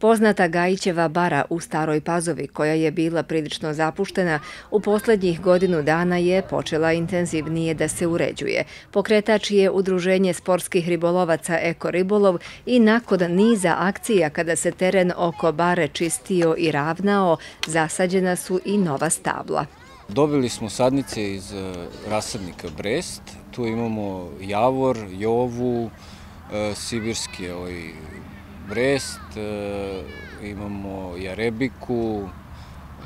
Poznata Gajićeva bara u Staroj Pazovi, koja je bila prilično zapuštena, u posljednjih godinu dana je počela intenzivnije da se uređuje. Pokretač je Udruženje sportskih ribolovaca Eko Ribolov i nakon niza akcija kada se teren oko bare čistio i ravnao, zasađena su i nova stabla. Dobili smo sadnice iz e, rasadnika Brest. Tu imamo javor, jovu, e, sibirski ovaj, Brest, e, imamo Jarebiku,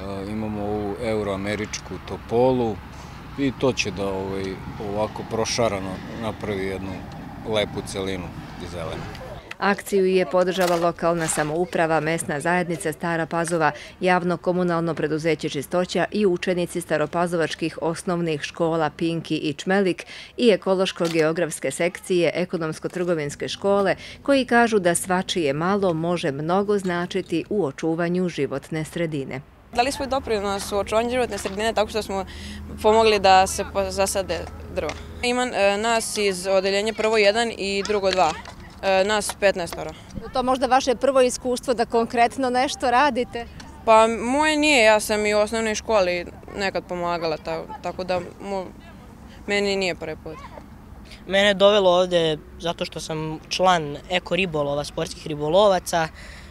e, imamo ovu euroameričku Topolu i to će da ovaj, ovako prošarano napravi jednu lepu celinu i zelenu. Akciju je podržala lokalna samouprava, mesna zajednica Stara Pazova, javno-komunalno preduzeće čistoća i učenici staropazovačkih osnovnih škola Pinki i Čmelik i ekološko-geografske sekcije ekonomsko-trgovinske škole koji kažu da svačije malo može mnogo značiti u očuvanju životne sredine. Dali smo doprinos u očuvanju životne sredine tako što smo pomogli da se zasade drvo. Ima e, nas iz odeljenja prvo jedan i drugo dva nas 15 ora. To možda vaše prvo iskustvo da konkretno nešto radite? Pa moje nije, ja sam i u osnovnoj školi nekad pomagala, tako da meni nije prvi put. Mene je dovelo ovde zato što sam član eko ribolova, sportskih ribolovaca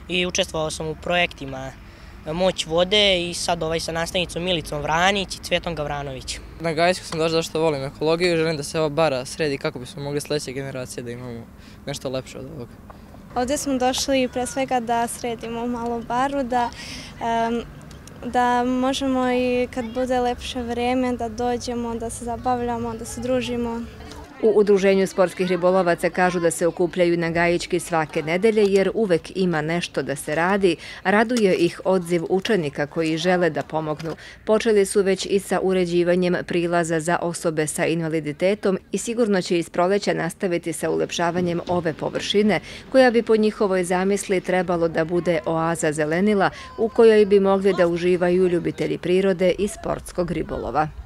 i učestvovao sam u projektima moć vode i sad ovaj sa nastavnicom Milicom Vranić i Cvetom Gavranović. Na Gajsku sam došao što volim ekologiju i želim da se ova bara sredi kako bismo mogli sljedeće generacije da imamo nešto lepše od ovoga. Ovdje smo došli pre svega da sredimo malo baru, da, da možemo i kad bude lepše vreme da dođemo, da se zabavljamo, da se družimo. U Udruženju sportskih ribolovaca kažu da se okupljaju na gajički svake nedelje jer uvek ima nešto da se radi, raduje ih odziv učenika koji žele da pomognu. Počeli su već i sa uređivanjem prilaza za osobe sa invaliditetom i sigurno će iz proleća nastaviti sa ulepšavanjem ove površine, koja bi po njihovoj zamisli trebalo da bude oaza zelenila u kojoj bi mogli da uživaju ljubitelji prirode i sportskog ribolova.